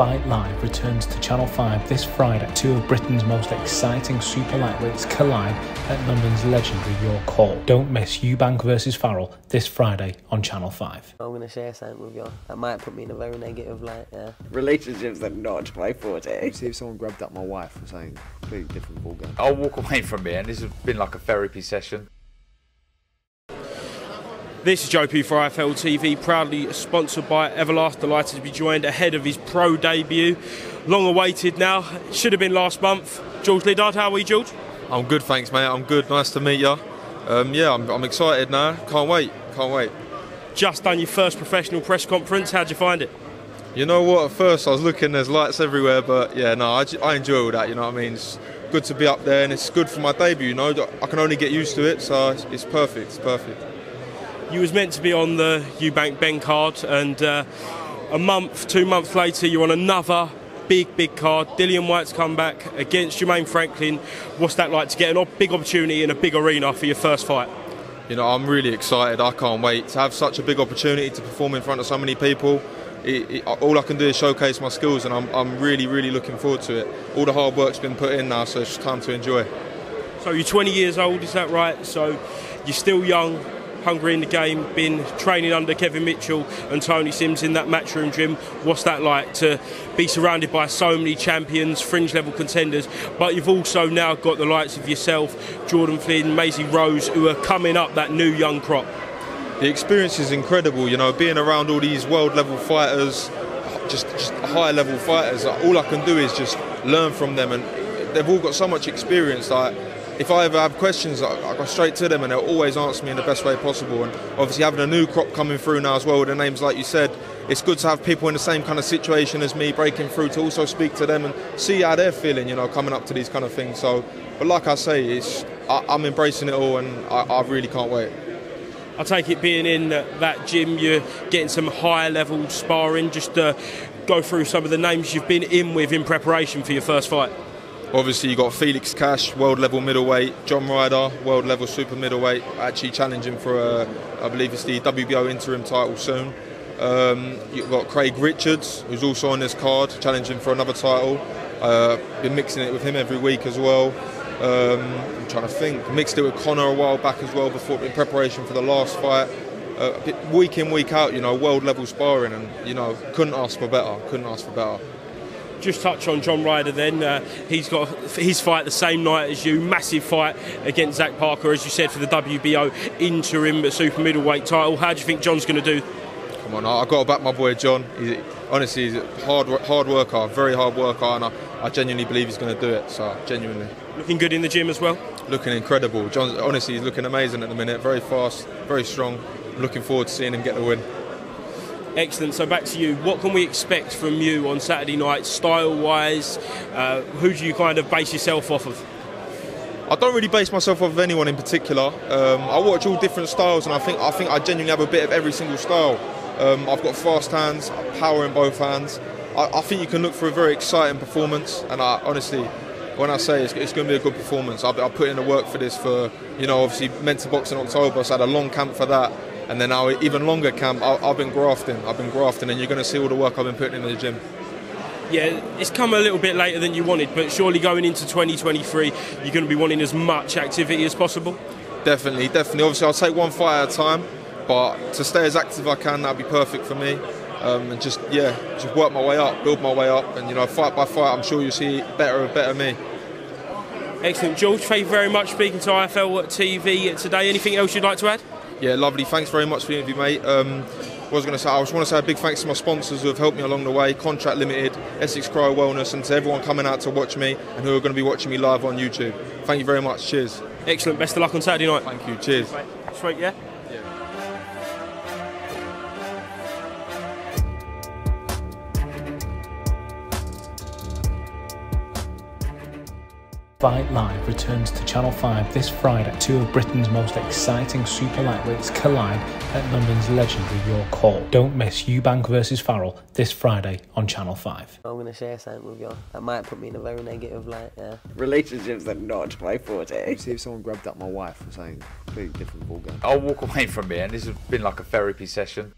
Fight Live returns to Channel 5 this Friday. Two of Britain's most exciting super lightweights collide at London's legendary York Hall. Don't miss Eubank versus Farrell this Friday on Channel 5. I'm going to share something with you that might put me in a very negative light, yeah. Relationships are not my forte. See if someone grabbed up my wife or something completely different ballgame. I'll walk away from it, and this has been like a therapy session. This is Joe P for IFL TV, proudly sponsored by Everlast. Delighted to be joined ahead of his pro debut. Long awaited now, should have been last month. George Liddard, how are you, George? I'm good, thanks, mate. I'm good. Nice to meet you. Um, yeah, I'm, I'm excited now. Can't wait. Can't wait. Just done your first professional press conference. How'd you find it? You know what? At first, I was looking. There's lights everywhere, but yeah, no, I, I enjoy all that. You know what I mean? It's good to be up there, and it's good for my debut. You know, I can only get used to it, so it's, it's perfect. It's perfect. You was meant to be on the Eubank Benn card, and uh, a month, two months later, you're on another big, big card. Dillian Whyte's come back against Jermaine Franklin. What's that like to get a big opportunity in a big arena for your first fight? You know, I'm really excited. I can't wait to have such a big opportunity to perform in front of so many people. It, it, all I can do is showcase my skills, and I'm, I'm really, really looking forward to it. All the hard work's been put in now, so it's time to enjoy. So you're 20 years old, is that right? So you're still young hungry in the game, been training under Kevin Mitchell and Tony Simms in that matchroom gym. What's that like to be surrounded by so many champions, fringe level contenders, but you've also now got the likes of yourself, Jordan Flynn, Maisie Rose, who are coming up that new young crop? The experience is incredible, you know, being around all these world level fighters, just, just high level fighters. All I can do is just learn from them, and they've all got so much experience. Like, if I ever have questions, I, go straight to them and they'll always answer me in the best way possible. And obviously, having a new crop coming through now as well with the names like you said, it's good to have people in the same kind of situation as me breaking through to also speak to them and see how they're feeling, you know, coming up to these kind of things. So, but like I say, it's I, am embracing it all and I, I really can't wait. I take it being in that gym, you're getting some higher level sparring. Just to go through some of the names you've been in with in preparation for your first fight. Obviously, you got Felix Cash, world level middleweight, John Ryder, world level super middleweight, actually challenging for, a, I believe it's the WBO interim title soon. Um, you've got Craig Richards, who's also on this card, challenging for another title. Uh, been mixing it with him every week as well. Um, I'm trying to think. Mixed it with Connor a while back as well before in preparation for the last fight. Uh, week in, week out, you know, world level sparring, and you know, couldn't ask for better. Couldn't ask for better just touch on John Ryder then. Uh, he's got his fight the same night as you, massive fight against Zach Parker, as you said, for the WBO interim super middleweight title. How do you think John's going to do? Come on, I've got to back my boy John. He's, honestly, he's a hard, hard worker, very hard worker, and I, I genuinely believe he's going to do it. So, genuinely. Looking good in the gym as well? Looking incredible. John, honestly, he's looking amazing at the minute. Very fast, very strong. Looking forward to seeing him get the win. Excellent. So back to you. What can we expect from you on Saturday night, style-wise? Uh, who do you kind of base yourself off of? I don't really base myself off of anyone in particular. Um, I watch all different styles, and I think I think I genuinely have a bit of every single style. Um, I've got fast hands, power in both hands. I, I, think you can look for a very exciting performance, and I, honestly, when I say it's, it's going to be a good performance, I, I put in the work for this for you know obviously meant to box in October, so I had a long camp for that and then now even longer camp, I've been grafting. I've been grafting, and you're going to see all the work I've been putting in the gym. Yeah, it's come a little bit later than you wanted, but surely going into 2023, you're going to be wanting as much activity as possible. Definitely, definitely. Obviously, I'll take one fight at a time, but to stay as active as I can, that'd be perfect for me. Um, and just yeah, just work my way up, build my way up, and you know, fight by fight, I'm sure you'll see better and better me. Excellent, George. Thank you very much speaking to IFL TV today. Anything else you'd like to add? Yeah, lovely. Thanks very much for the interview, mate. Um, I was going to say, I just want to say a big thanks to my sponsors who have helped me along the way Contract Limited, Essex Cryo Wellness, and to everyone coming out to watch me and who are going to be watching me live on YouTube. Thank you very much. Cheers. Excellent. Best of luck on Saturday night. Thank you. Cheers. Sweet, yeah? Fight Live returns to Channel 5 this Friday. Two of Britain's most exciting super lightweights collide at London's legendary York Hall. Don't miss Eubank versus Farrell this Friday on Channel 5. I'm going to share something with you that might put me in a very negative light, yeah. Relationships are not my forte. See if someone grabbed up my wife or something completely different ballgame. I'll walk away from it, and this has been like a therapy session.